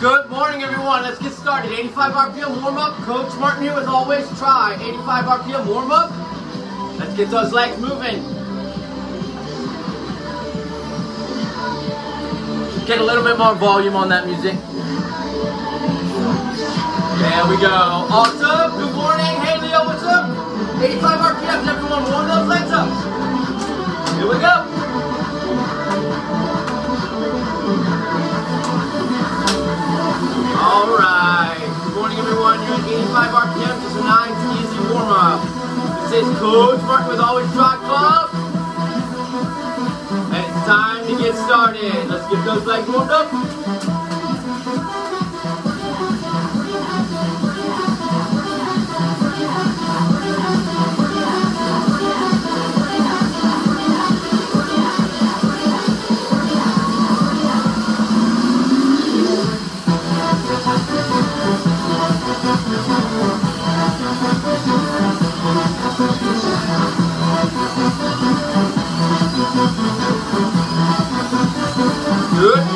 Good morning, everyone. Let's get started. 85 RPM warm up. Coach Martin here as always try. 85 RPM warm up. Let's get those legs moving. Get a little bit more volume on that music. There we go. Awesome. Good morning. Hey, Leo, what's up? 85 RPMs, everyone. Warm those legs up. Here we go. All right. Good morning, everyone. You're at 85 RPM. Just a nice, easy warm up. This is Coach Martin with Allways Tri Club. And it's time to get started. Let's get those legs warmed up. Good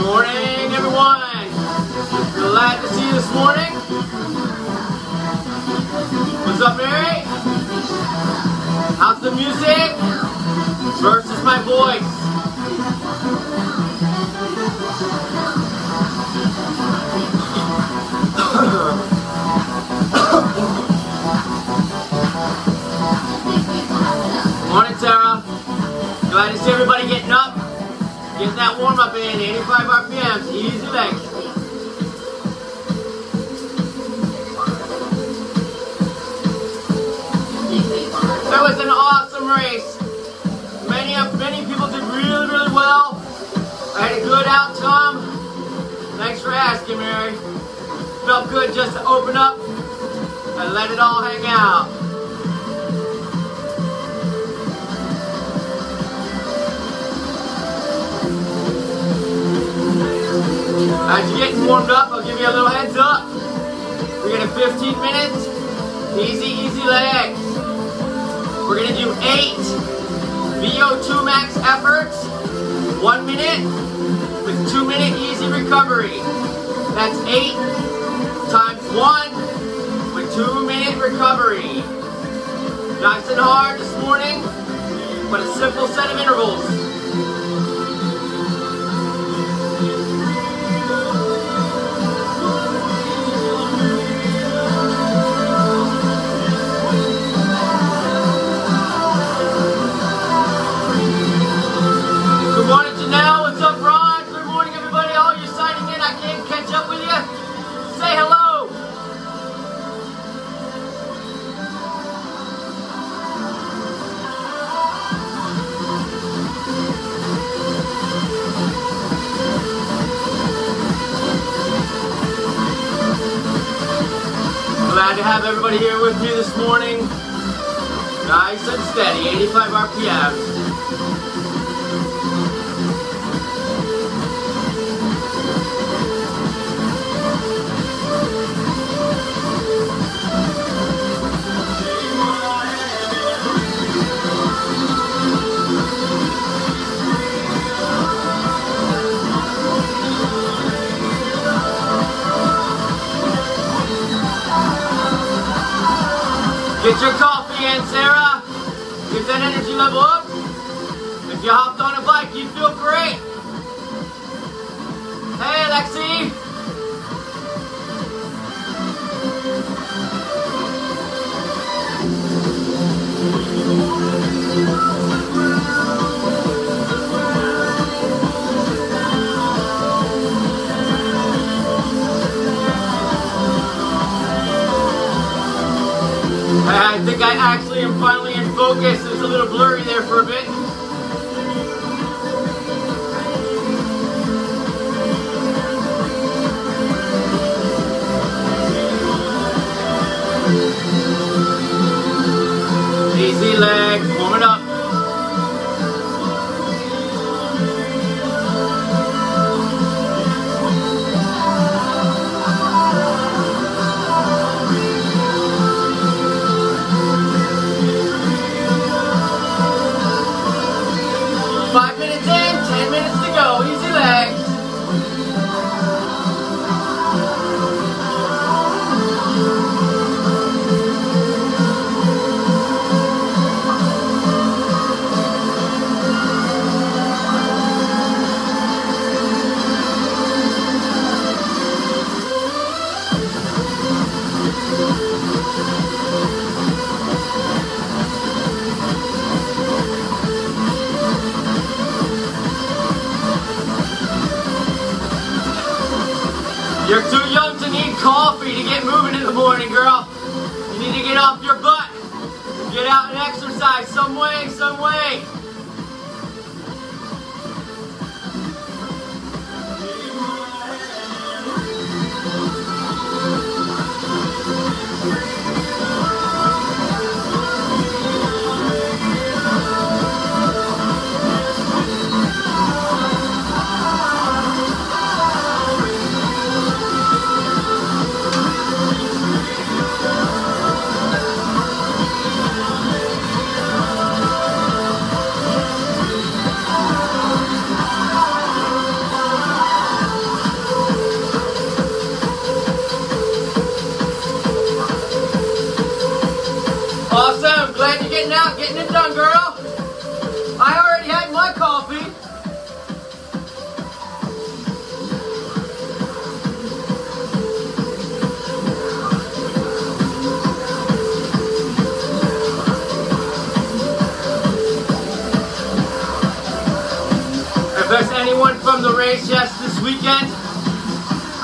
morning, everyone. Glad to see you this morning. What's up, Mary? How's the music versus my voice? Get that warm up in, 85 RPMs, easy legs. That was an awesome race. Many of many people did really, really well. I had a good outcome. Thanks for asking, Mary. Felt good just to open up and let it all hang out. As you're getting warmed up, I'll give you a little heads up. We're gonna 15 minutes, easy, easy legs. We're gonna do eight VO2 max efforts, one minute with two minute easy recovery. That's eight times one with two minute recovery. Nice and hard this morning, but a simple set of intervals. To have everybody here with me this morning. Nice and steady, 85 RPM. Get your coffee in, Sarah. Get that energy level up. If you hopped on a bike, you feel great. Hey, Lexi. I actually am finally in focus. It was a little blurry there for a bit.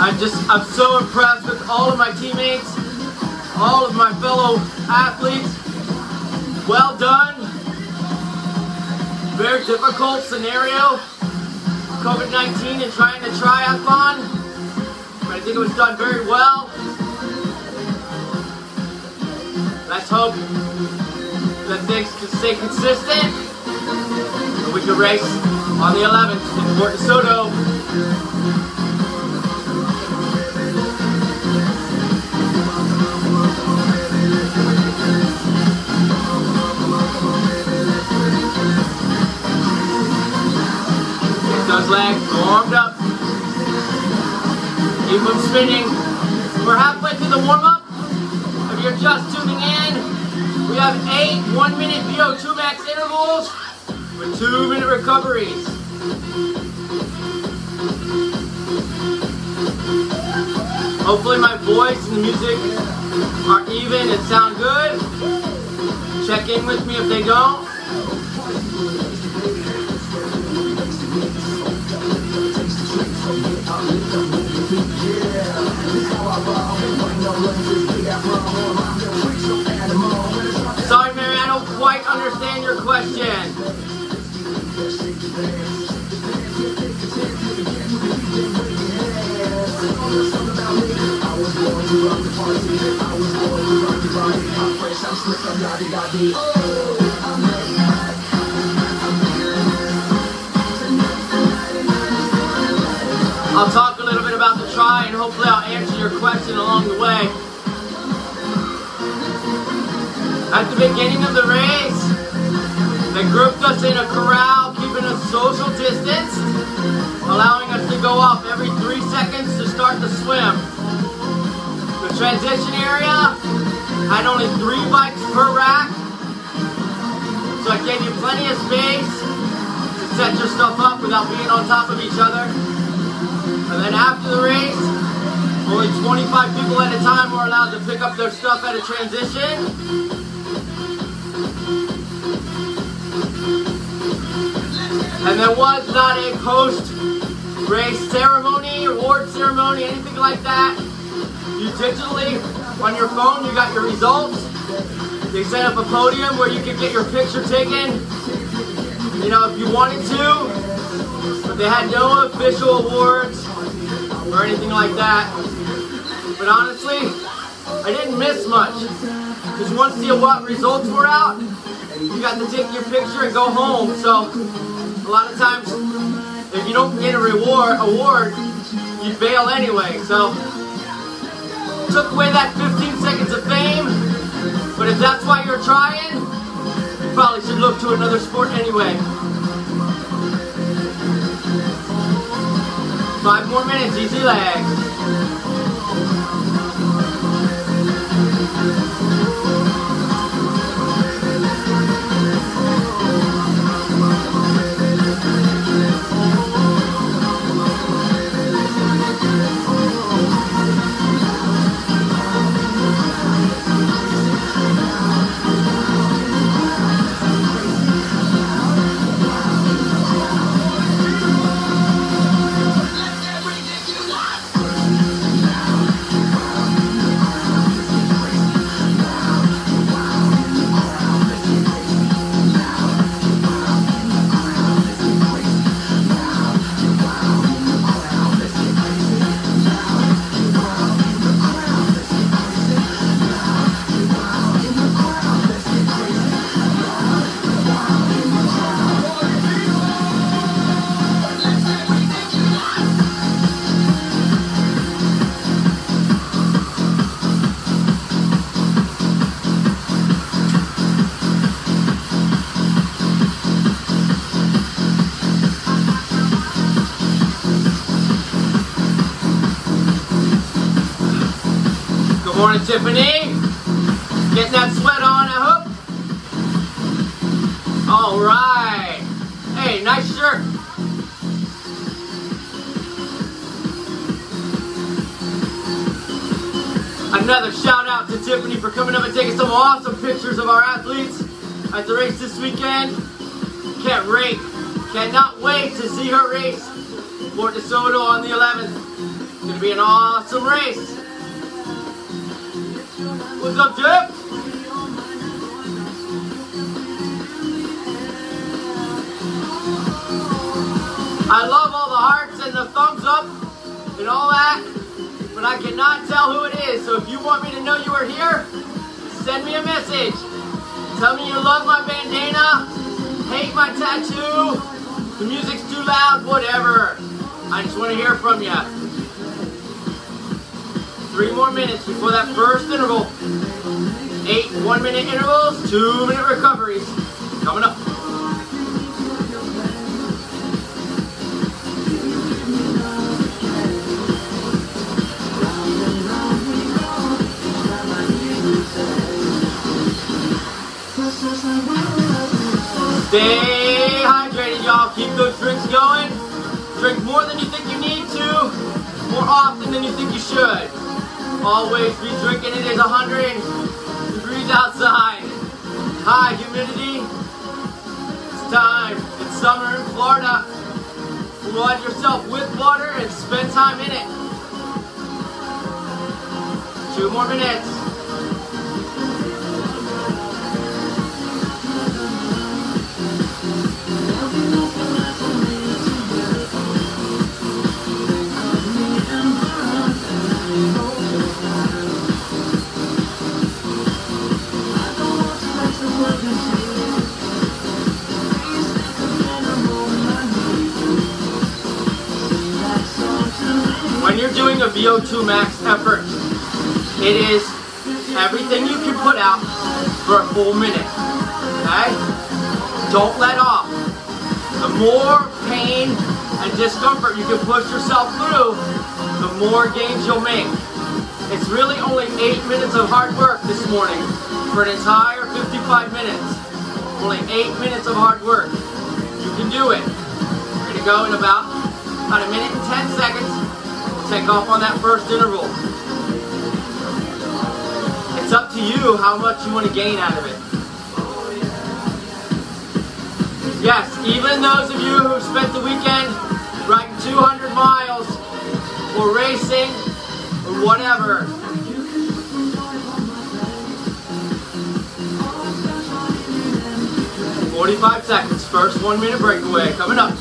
I'm just, I'm so impressed with all of my teammates, all of my fellow athletes. Well done. Very difficult scenario. COVID-19 and trying to triathlon. But I think it was done very well. Let's hope that things can stay consistent. And we can race on the 11th in Fort DeSoto. Legs warmed up. Keep them spinning. We're halfway through the warm-up. If you're just tuning in, we have eight one-minute VO2 max intervals with two-minute recoveries. Hopefully my voice and the music are even and sound good. Check in with me if they don't. I'll talk a little bit about the tri and hopefully I'll answer your question along the way. At the beginning of the race, they grouped us in a corral, keeping us social distance, allowing us to go off every three seconds to start the swim. The transition area had only three bikes per rack, so it gave you plenty of space to set your stuff up without being on top of each other. And then after the race, only 25 people at a time were allowed to pick up their stuff at a transition. And there was not a post-race ceremony, award ceremony, anything like that. You digitally, on your phone, you got your results. They set up a podium where you could get your picture taken, you know, if you wanted to. But they had no official awards or anything like that. But honestly, I didn't miss much. Because once the what results were out, you got to take your picture and go home. So a lot of times, if you don't get a reward award, you bail anyway. So took away that 15 seconds of fame. But if that's why you're trying, you probably should look to another sport anyway. Five more minutes, easy legs. Tiffany. Getting that sweat on, I hope. All right. Hey, nice shirt. Another shout out to Tiffany for coming up and taking some awesome pictures of our athletes at the race this weekend. Can't wait, cannot wait to see her race. Fort DeSoto on the 11th. It's gonna be an awesome race. What's up, Jeff? I love all the hearts and the thumbs up and all that but I cannot tell who it is. So if you want me to know you are here, send me a message. Tell me you love my bandana, hate my tattoo, the music's too loud, whatever. I just want to hear from you. Three more minutes before that first interval. Eight one minute intervals, two minute recoveries. Coming up. Stay hydrated, y'all. Keep those drinks going. Drink more than you think you need to, more often than you think you should. Always be drinking. It is 100 degrees outside. High humidity. It's time. It's summer in Florida. Flood yourself with water and spend time in it. Two more minutes. Doing a VO2 max effort, it is everything you can put out for a full minute. Okay? Don't let off. The more pain and discomfort you can push yourself through, the more gains you'll make. It's really only eight minutes of hard work this morning for an entire 55 minutes. Only eight minutes of hard work. You can do it. We're gonna go in about, about a minute and 10 seconds. Take off on that first interval. It's up to you how much you want to gain out of it. Yes, even those of you who spent the weekend riding 200 miles or racing or whatever. Forty-five seconds. First one-minute breakaway coming up.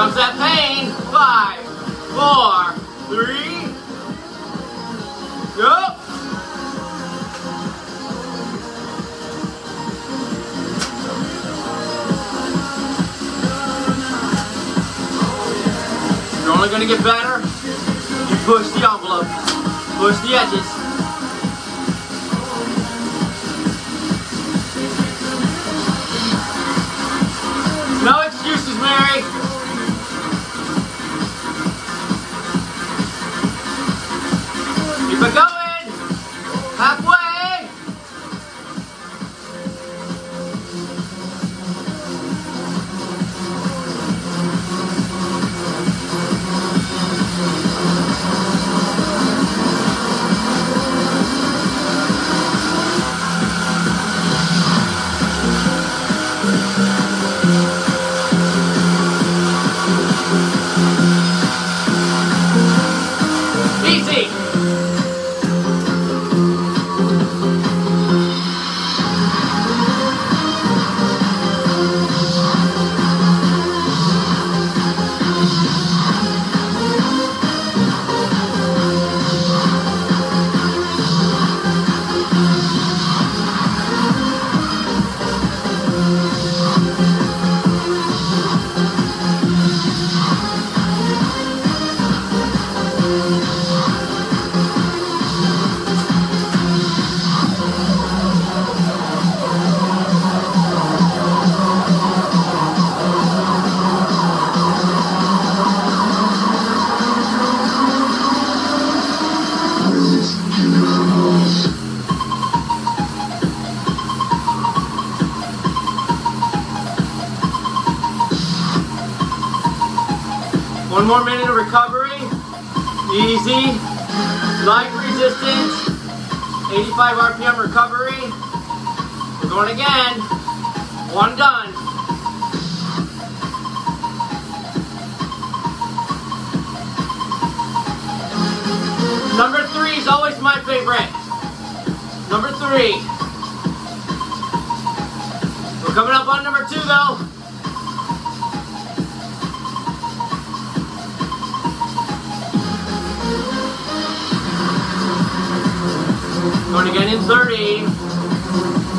Comes that pain. Five, four, three, go. You're only gonna get better. You push the envelope, push the edges. One more minute of recovery. Easy. Light resistance. 85 RPM recovery. We're going again. One done. Number three is always my favorite. Number three. We're coming up on number two though. Going again in 30.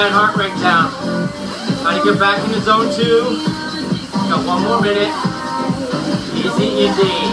That heart rate down. Try to get back into zone two. Got one more minute. Easy, easy.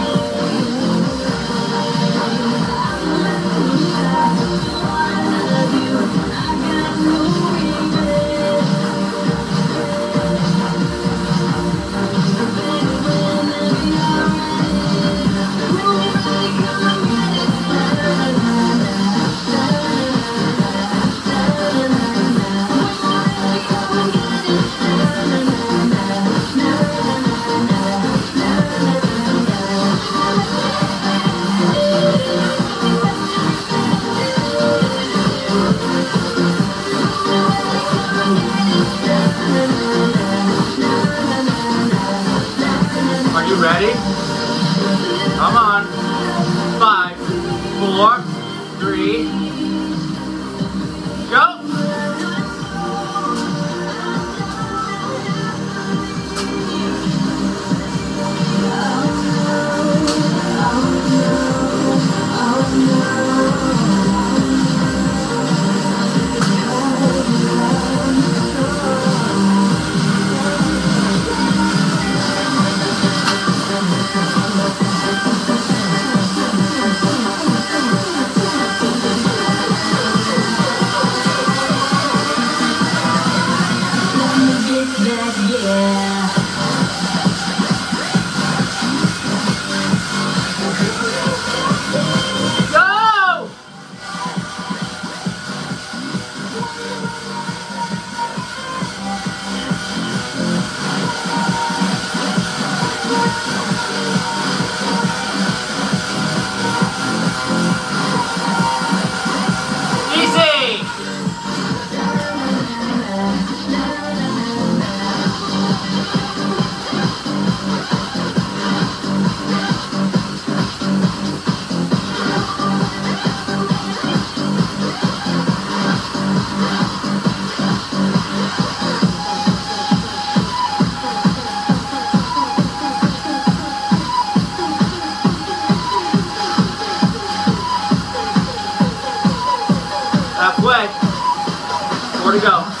More to go.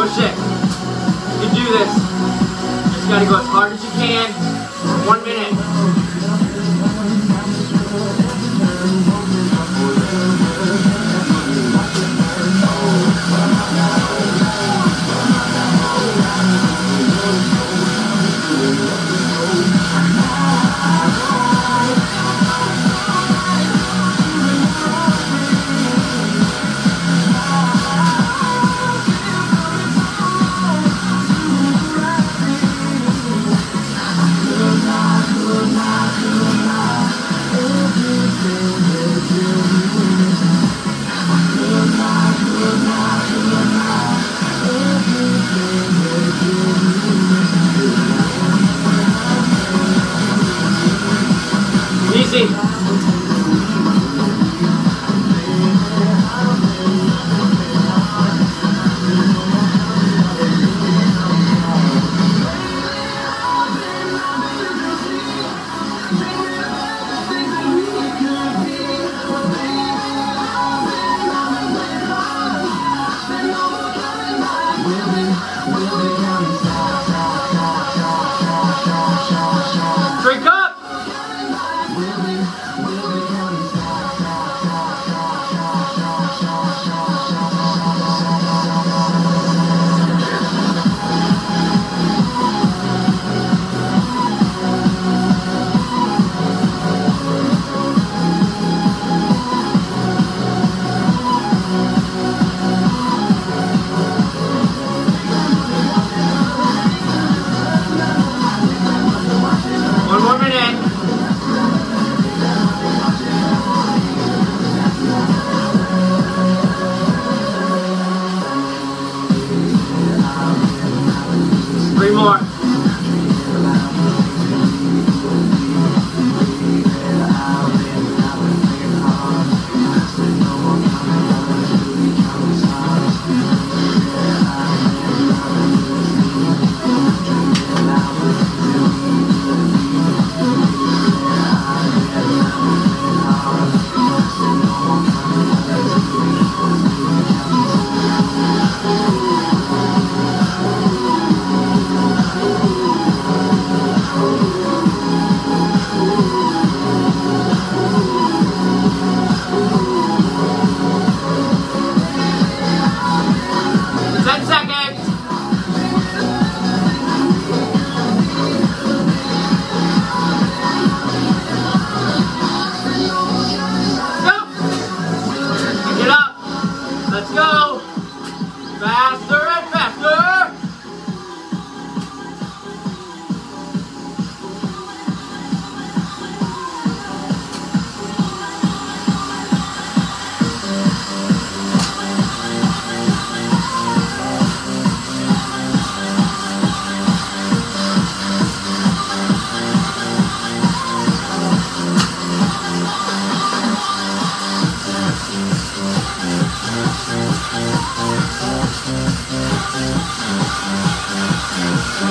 Push it. You can do this. You just gotta go as hard as you can. One minute.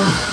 Oh.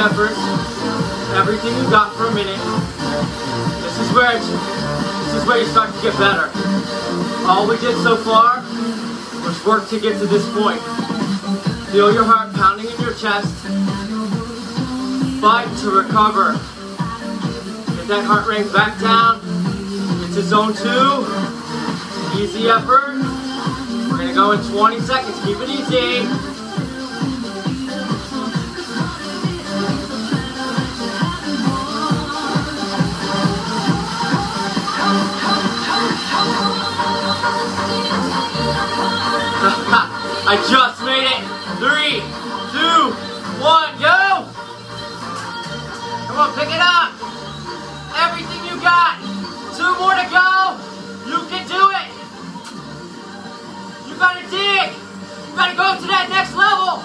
Effort, everything you got for a minute. This is where it's, this is where you start to get better. All we did so far was work to get to this point. Feel your heart pounding in your chest. Fight to recover. Get that heart rate back down into zone two. Easy effort. We're gonna go in 20 seconds. Keep it easy. I just made it. Three, two, one, go! Come on, pick it up. Everything you got. Two more to go. You can do it. You gotta dig. You gotta go to that next level.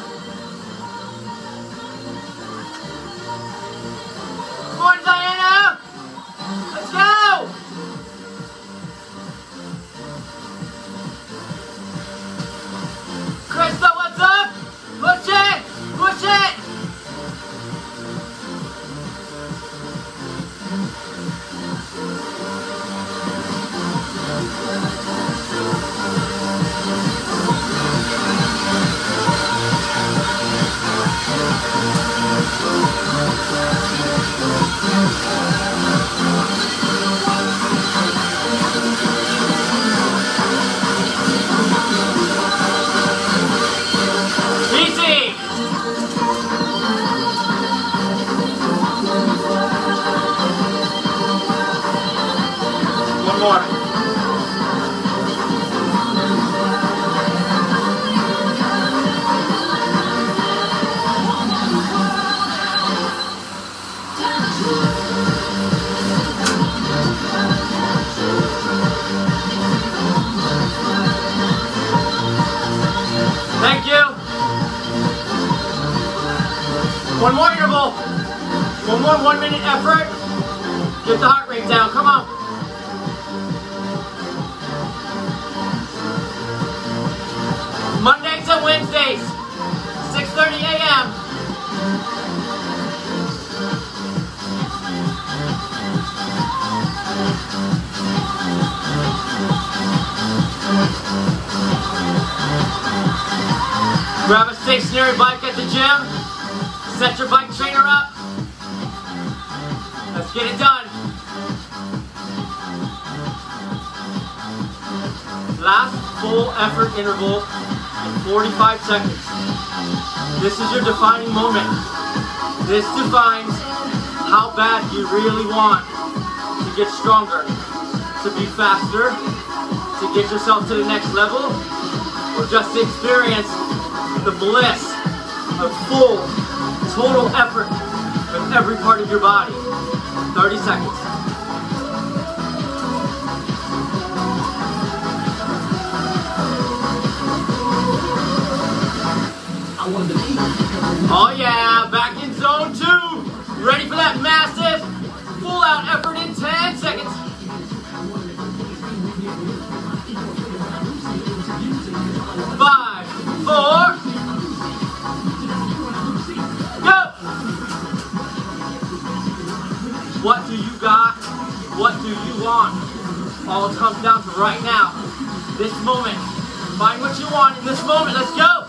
Come on, Diana. Seconds. This is your defining moment. This defines how bad you really want to get stronger, to be faster, to get yourself to the next level, or just to experience the bliss of full, total effort with every part of your body. 30 seconds. What do you got? What do you want? All comes down to right now, this moment. Find what you want in this moment. Let's go!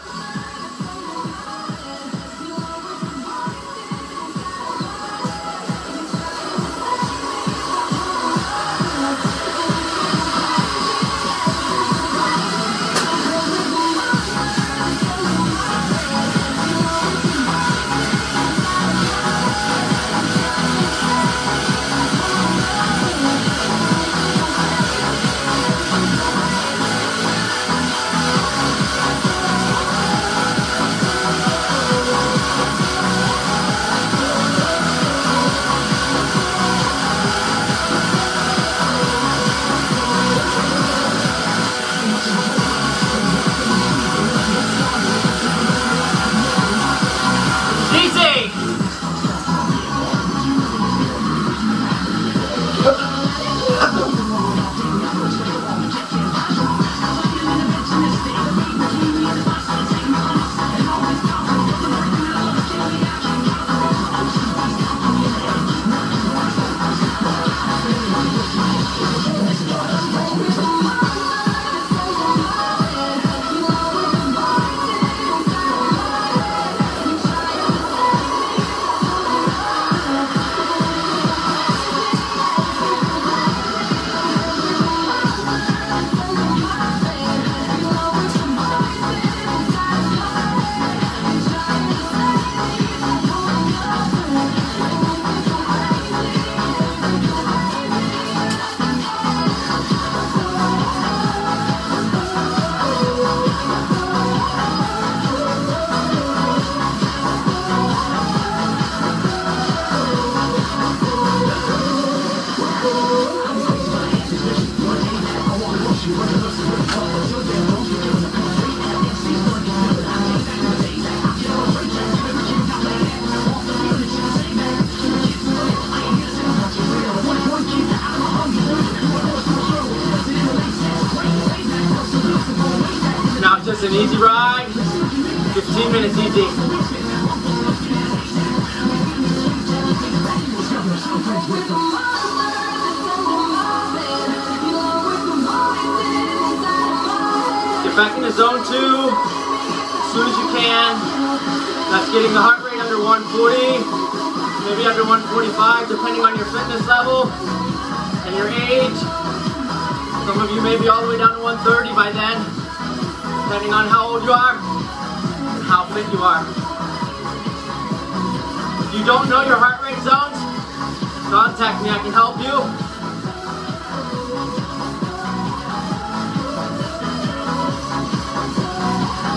Me, I can help you.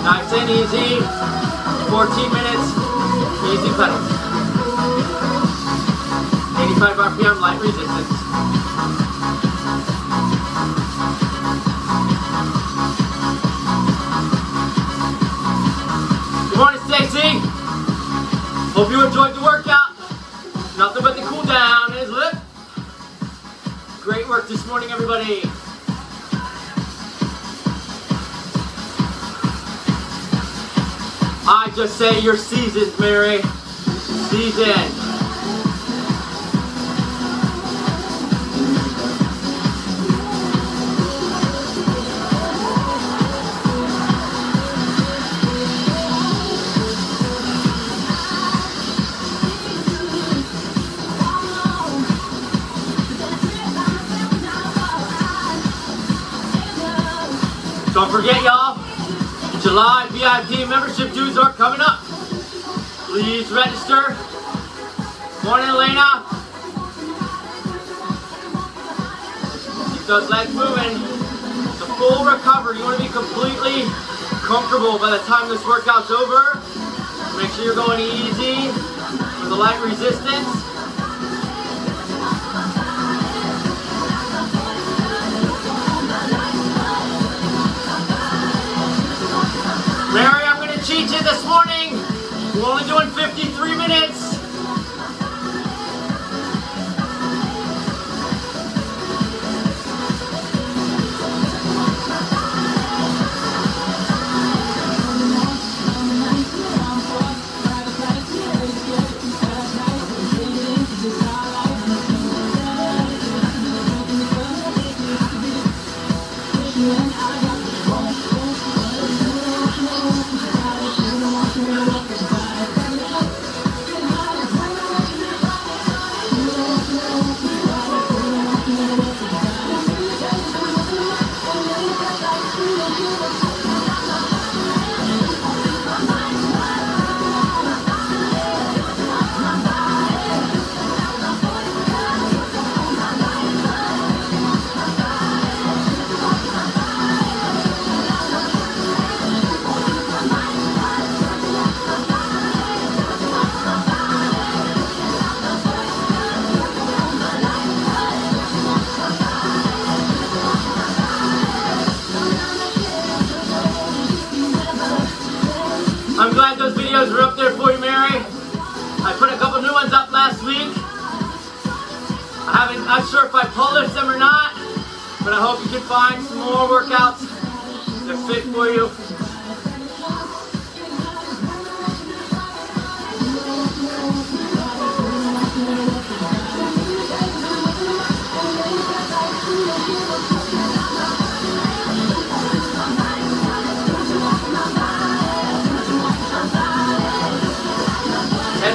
Nice and easy. 14 minutes, easy pedals. 85 RPM, light resistance. Good morning, Stacy. Hope you enjoyed the workout. Work this morning, everybody. I just say you're seasoned, Mary. Seasoned. July VIP membership dues are coming up. Please register. Morning, Elena. Keep those legs moving. It's a full recovery. You want to be completely comfortable by the time this workout's over. Make sure you're going easy with the light resistance. Larry, I'm going to cheat you this morning. We're only doing 53 minutes.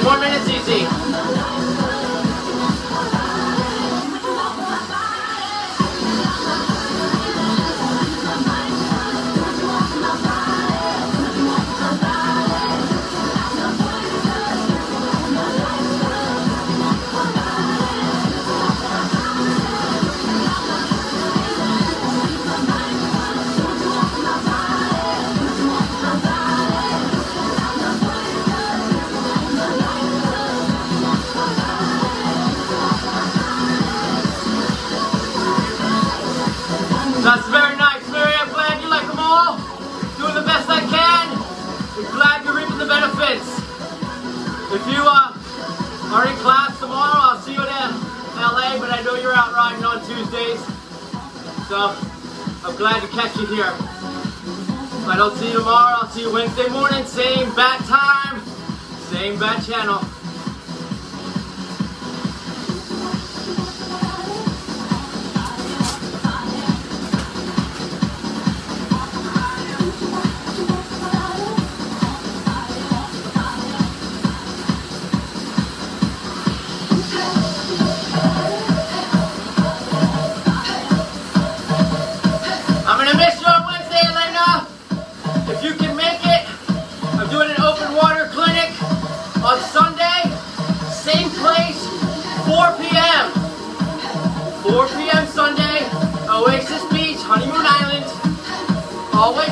One minute.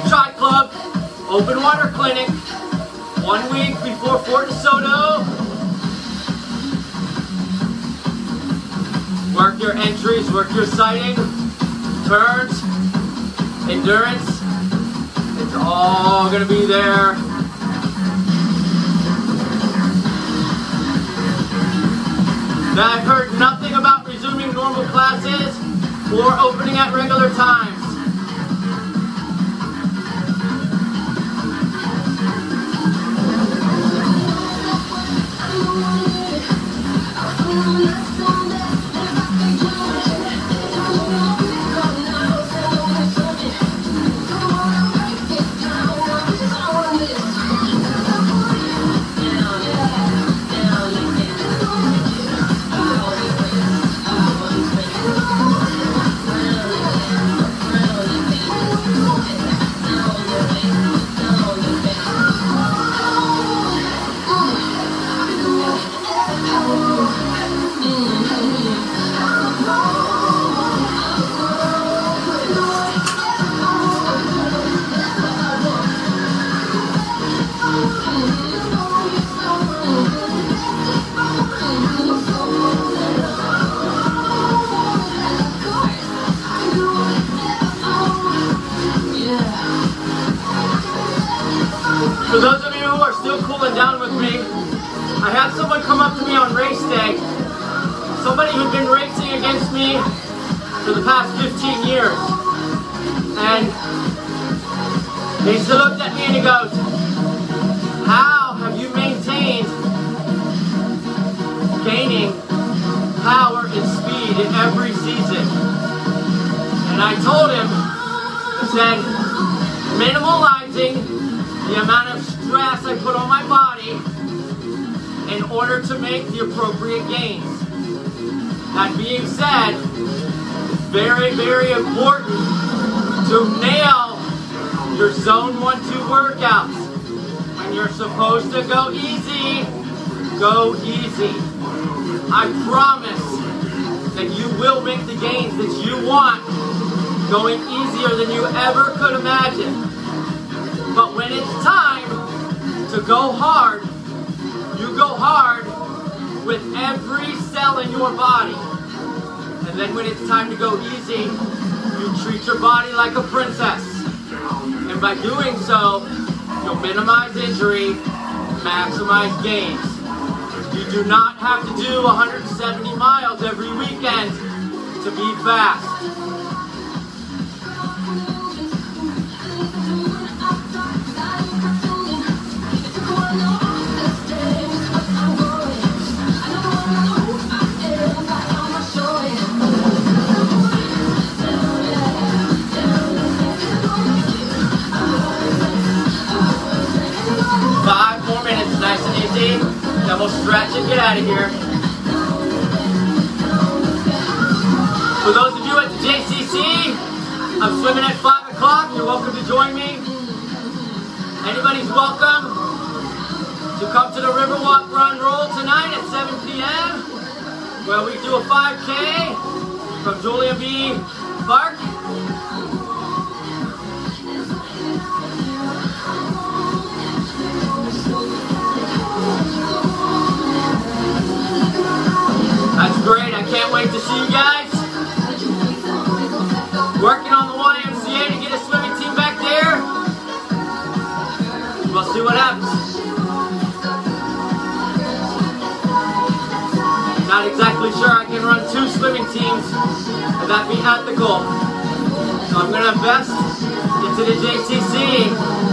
Shot Club, open water clinic, one week before Fort DeSoto. Work your entries, work your sighting, turns, endurance. It's all gonna be there. Now I've heard nothing about resuming normal classes or opening at regular time. He looked at me and he goes, how have you maintained gaining power and speed in every season? And I told him, I said, minimalizing the amount of stress I put on my body in order to make the appropriate gains. That being said, it's very, very important to nail your zone one, two workouts. When you're supposed to go easy, go easy. I promise that you will make the gains that you want going easier than you ever could imagine. But when it's time to go hard, you go hard with every cell in your body. And then when it's time to go easy, you treat your body like a princess. By doing so, you'll minimize injury, maximize gains. You do not have to do 170 miles every weekend to be fast. We'll stretch and get out of here. For those of you at the JCC, I'm swimming at 5 o'clock. You're welcome to join me. Anybody's welcome to come to the Riverwalk Run Roll tonight at 7 p.m. where we do a 5K from Julia B. Park. Great. I can't wait to see you guys. Working on the YMCA to get a swimming team back there. We'll see what happens. Not exactly sure I can run two swimming teams and that be ethical. So I'm to invest into the JCC.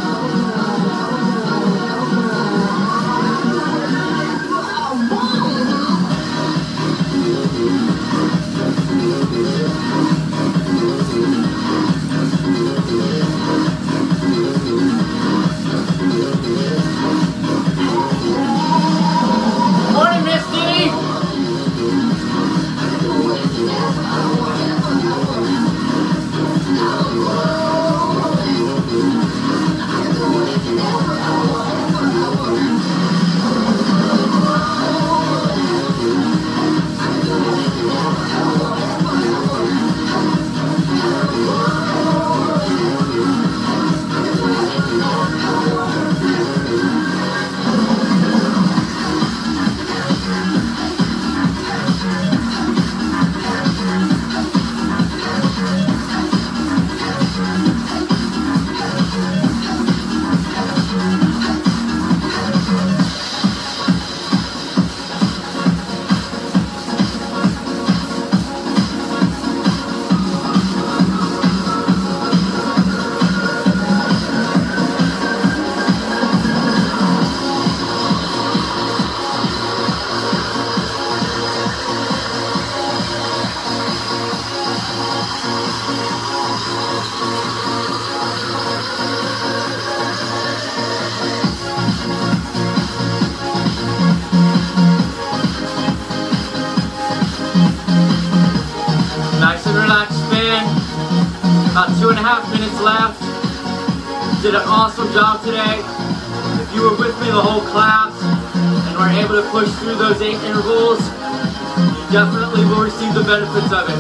Through those eight intervals, you definitely will receive the benefits of it.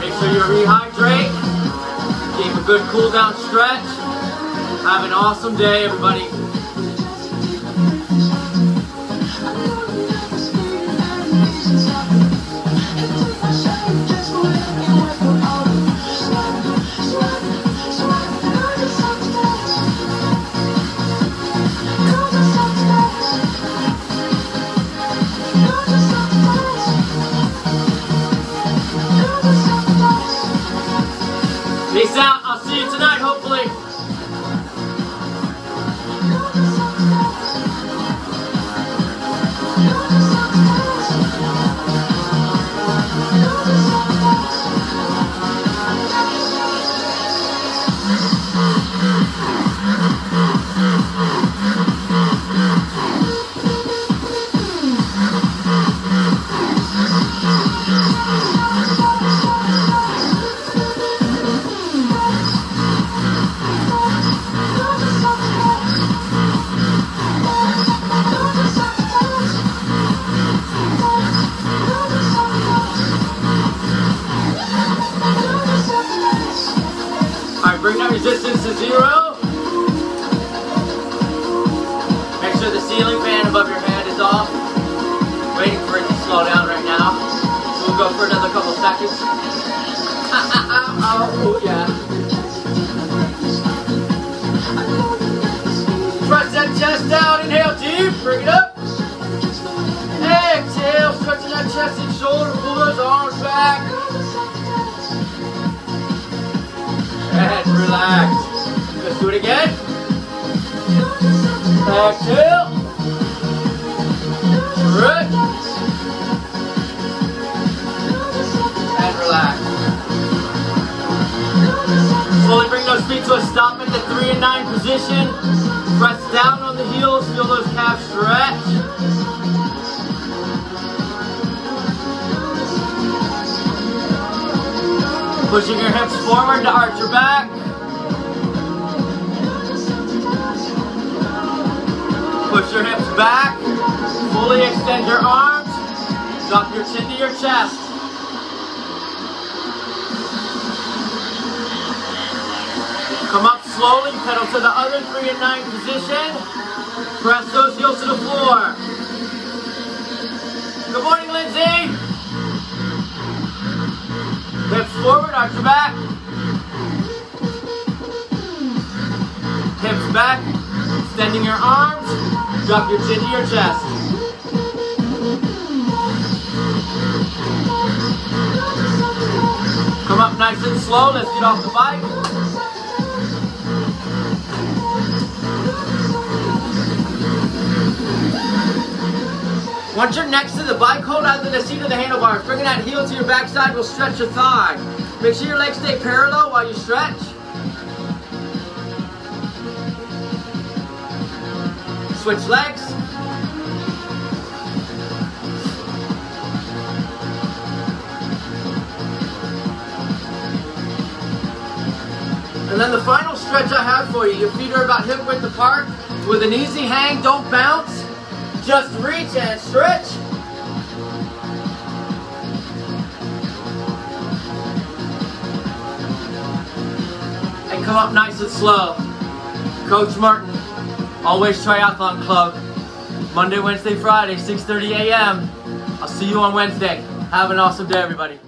Make sure you rehydrate. Keep a good cool down stretch. Have an awesome day, everybody. Back. Fully extend your arms. Drop your chin to your chest. Come up slowly, pedal to the other three and nine position. Press those heels to the floor. Good morning, Lindsay. Hips forward, arch back. Hips back, extending your arms. Drop your chin to your chest. Come up nice and slow. Let's get off the bike. Once you're next to the bike, hold onto the seat of the handlebars. Bringing that heel to your backside will stretch your thigh. Make sure your legs stay parallel while you stretch. Switch legs. And then the final stretch I have for you, your feet are about hip width apart with an easy hang, don't bounce. Just reach and stretch. And come up nice and slow. Coach Martin, Allways Triathlon Club. Monday, Wednesday, Friday, 6.30 a.m. I'll see you on Wednesday. Have an awesome day, everybody.